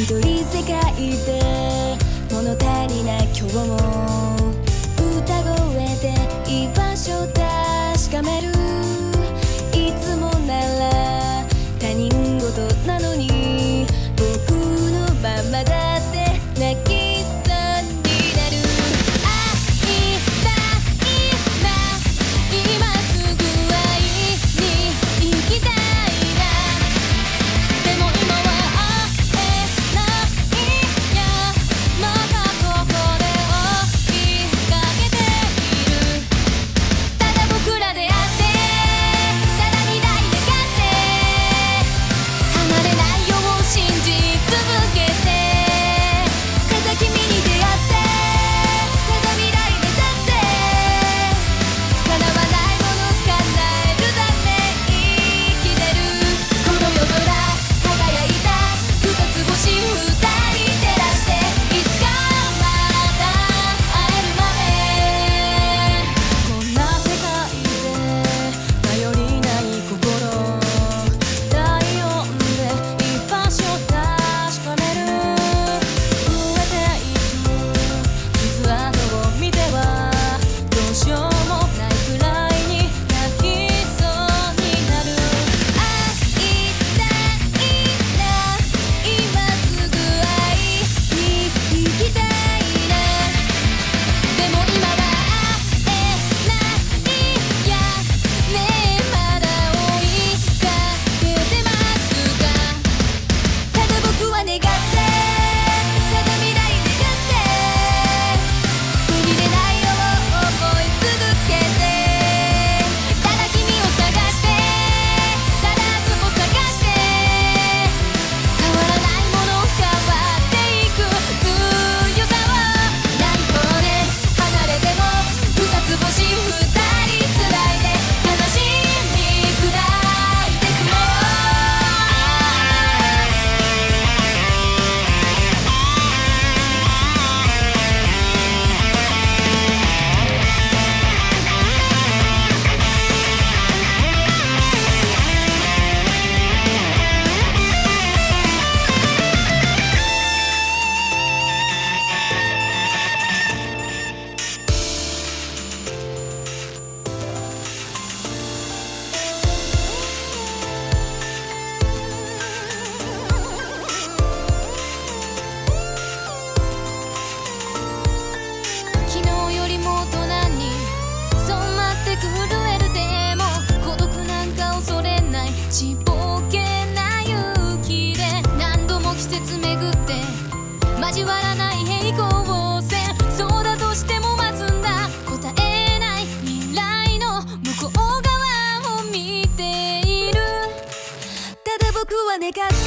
一人世界で物足りない今日もちぼな勇気で何度も季節巡って交わらない平行線。そうだとしても待つんだ。答えない未来の向こう側を見ている。ただ僕は願って